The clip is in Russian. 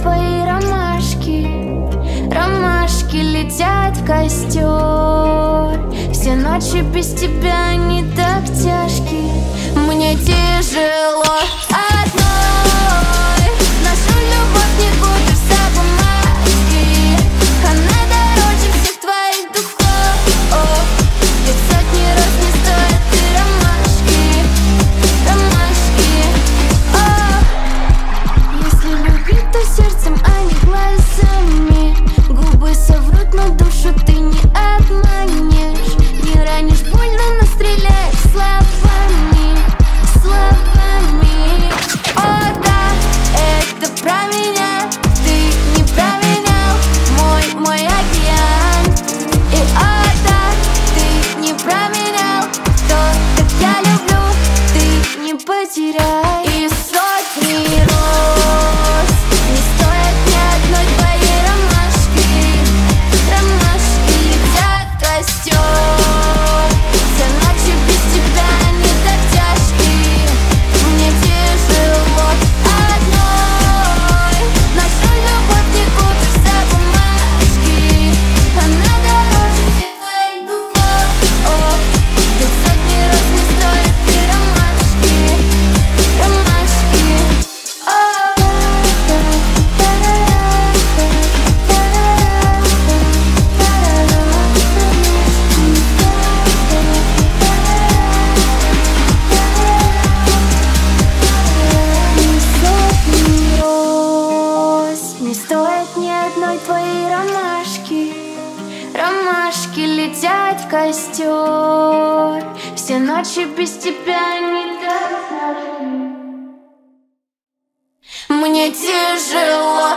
твои ромашки. Ромашки летят в костер Все ночи без тебя не так тяжки. Мне тяжело одна твої ромашки, ромашки летят в костер, все ночи без тебя не досажны. Мне тяжело.